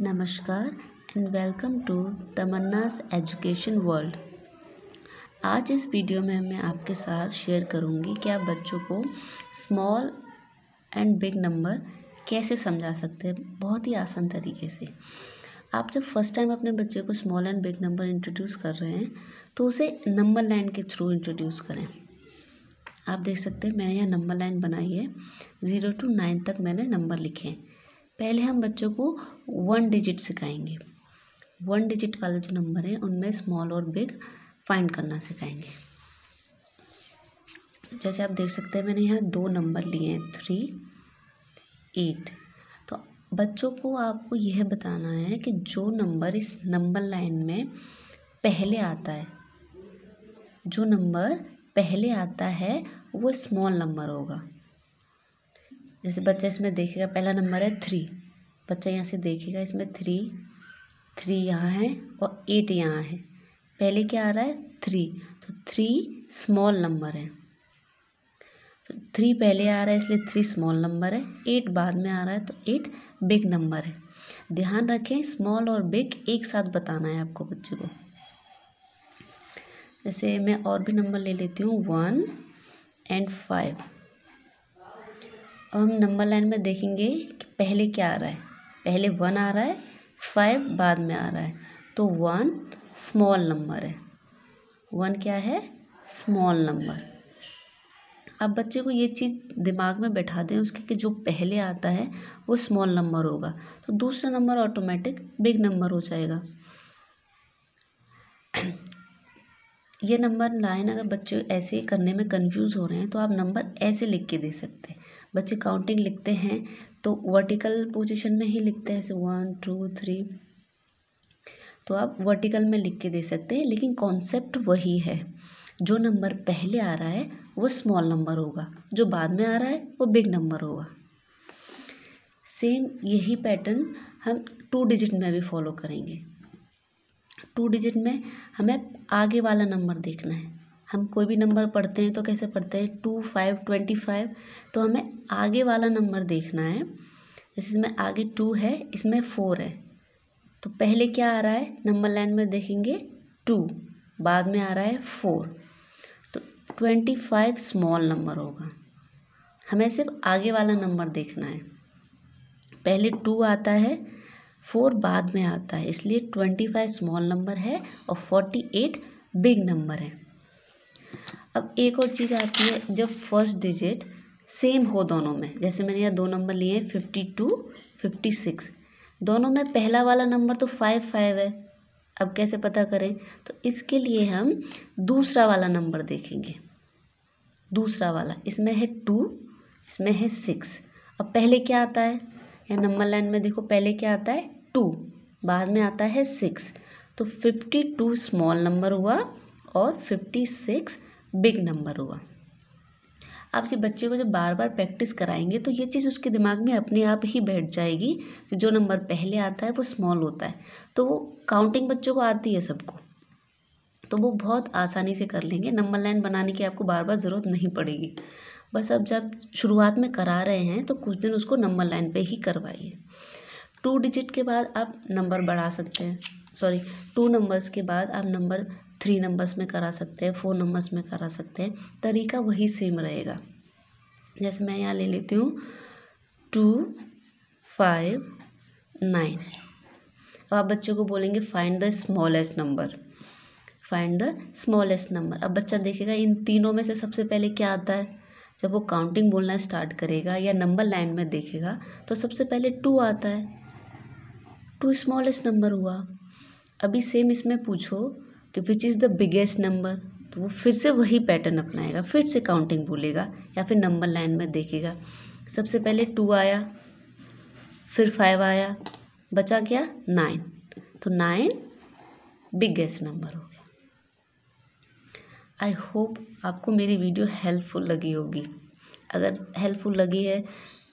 नमस्कार and welcome to Tamanna's education world आज इस वीडियो में मैं आपके साथ शेयर करूँगी कि आप बच्चों को स्मॉल एंड बिग नंबर कैसे समझा सकते हैं बहुत ही आसान तरीके से। आप जब फ़र्स्ट टाइम अपने बच्चे को small and big number introduce कर रहे हैं तो उसे नंबर लाइन के थ्रू इंट्रोड्यूस करें। आप देख सकते हैं, मैंने यहाँ नंबर लाइन बनाई है। ज़ीरो टू नाइन तक मैंने नंबर लिखे हैं। पहले हम बच्चों को वन डिजिट सिखाएँगे। वन डिजिट वाले जो नंबर हैं, उनमें स्मॉल और बिग फाइंड करना सिखाएँगे। जैसे आप देख सकते हैं, मैंने यहाँ दो नंबर लिए हैं थ्री एट तो बच्चों को आपको यह बताना है कि जो नंबर इस नंबर लाइन में पहले आता है, जो नंबर पहले आता है, वो स्मॉल नंबर होगा। जैसे बच्चा इसमें देखेगा, पहला नंबर है थ्री बच्चा यहाँ से देखेगा, इसमें थ्री थ्री यहाँ है और एट यहाँ है। पहले क्या आ रहा है? थ्री तो थ्री स्मॉल नंबर है। तो थ्री पहले आ रहा है, इसलिए थ्री स्मॉल नंबर है। एट बाद में आ रहा है तो एट बिग नंबर है। ध्यान रखें स्मॉल और बिग एक साथ बताना है आपको बच्चे को। जैसे मैं और भी नंबर ले लेती हूँ वन एंड फाइव अब हम नंबर लाइन में देखेंगे कि पहले क्या आ रहा है। पहले वन आ रहा है, फाइव बाद में आ रहा है। तो वन स्मॉल नंबर है। वन क्या है? Small number. अब बच्चे को ये चीज़ दिमाग में बैठा दें उसके कि जो पहले आता है, वो स्मॉल नंबर होगा। तो दूसरा नंबर ऑटोमेटिक बिग नंबर हो जाएगा। ये नंबर लाइन अगर बच्चे ऐसे करने में कंफ्यूज हो रहे हैं तो आप नंबर ऐसे लिख के दे सकते हैं। बच्चे काउंटिंग लिखते हैं तो वर्टिकल पोजीशन में ही लिखते हैं, ऐसे वन टू थ्री तो आप वर्टिकल में लिख के दे सकते हैं, लेकिन कॉन्सेप्ट वही है। जो नंबर पहले आ रहा है, वो स्मॉल नंबर होगा। जो बाद में आ रहा है, वो बिग नंबर होगा। सेम यही पैटर्न हम टू डिजिट में भी फॉलो करेंगे। टू डिजिट में हमें आगे वाला नंबर देखना है। हम कोई भी नंबर पढ़ते हैं तो कैसे पढ़ते हैं? Two five, twenty five. तो हमें आगे वाला नंबर देखना है। जैसे इसमें आगे टू है, इसमें फोर है। तो पहले क्या आ रहा है? नंबर लाइन में देखेंगे। टू। बाद में आ रहा है फोर। तो ट्वेंटी फाइव स्मॉल नंबर होगा। हमें सिर्फ़ आगे वाला नंबर देखना है। पहले टू आता है, फोर बाद में आता है। इसलिए ट्वेंटी फाइव स्मॉल नंबर है और फोर्टी एट बिग नंबर है। अब एक और चीज़ आती है, जब फ़र्स्ट डिजिट सेम हो दोनों में, जैसे मैंने यहाँ दो नंबर लिए हैं फिफ्टी टू फिफ्टी सिक्स दोनों में पहला वाला नंबर तो फाइव फाइव है, अब कैसे पता करें? तो इसके लिए हम दूसरा वाला नंबर देखेंगे। दूसरा वाला, इसमें है टू इसमें है सिक्स अब पहले क्या आता है? या नंबर लाइन में देखो, पहले क्या आता है? टू बाद में आता है सिक्स तो फिफ्टी टू स्मॉल नंबर हुआ और फिफ्टी सिक्स बिग नंबर हुआ। आप जब बच्चे को जब बार बार प्रैक्टिस कराएँगे तो ये चीज़ उसके दिमाग में अपने आप ही बैठ जाएगी कि जो नंबर पहले आता है वो स्मॉल होता है। तो वो काउंटिंग बच्चों को आती है सबको। तो वो बहुत आसानी से कर लेंगे। नंबर लाइन बनाने की आपको बार बार ज़रूरत नहीं पड़ेगी। बस अब जब शुरुआत में करा रहे हैं तो कुछ दिन उसको नंबर लाइन पे ही करवाइए। टू डिजिट के बाद आप नंबर बढ़ा सकते हैं। सॉरी टू नंबर्स के बाद आप नंबर थ्री नंबर्स में करा सकते हैं फोर नंबर्स में करा सकते हैं। तरीका वही सेम रहेगा। जैसे मैं यहाँ ले लेती हूँ टू फाइव नाइन अब आप बच्चों को बोलेंगे find the smallest number find the smallest number अब बच्चा देखेगा, इन तीनों में से सबसे पहले क्या आता है? जब वो काउंटिंग बोलना स्टार्ट करेगा या नंबर लाइन में देखेगा तो सबसे पहले टू आता है। टू स्मॉलेस्ट नंबर हुआ। अभी सेम इसमें पूछो कि which is the biggest number तो वो फिर से वही पैटर्न अपनाएगा, फिर से काउंटिंग बोलेगा, या फिर नंबर लाइन में देखेगा। सबसे पहले टू आया, फिर फाइव आया, बचा क्या? नाइन तो नाइन बिगेस्ट नंबर हो गया। आई होप आपको मेरी वीडियो हेल्पफुल लगी होगी। अगर हेल्पफुल लगी है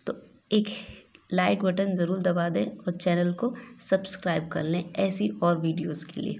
तो एक लाइक बटन ज़रूर दबा दें और चैनल को सब्सक्राइब कर लें ऐसी और वीडियोस के लिए।